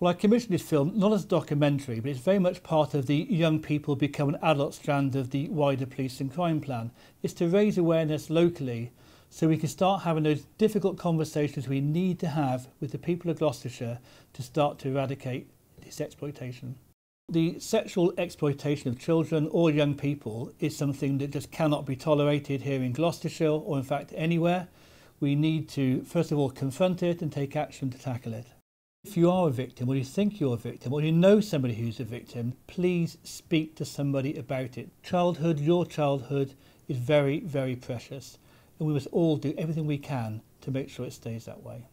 Well, I commissioned this film not as a documentary, but it's very much part of the young people become an adult strand of the wider police and crime plan. It's to raise awareness locally so we can start having those difficult conversations we need to have with the people of Gloucestershire to start to eradicate this exploitation. The sexual exploitation of children or young people is something that just cannot be tolerated here in Gloucestershire or in fact anywhere. We need to first of all confront it and take action to tackle it. If you are a victim or you think you're a victim or you know somebody who's a victim, please speak to somebody about it. Childhood, your childhood, is very, very precious and we must all do everything we can to make sure it stays that way.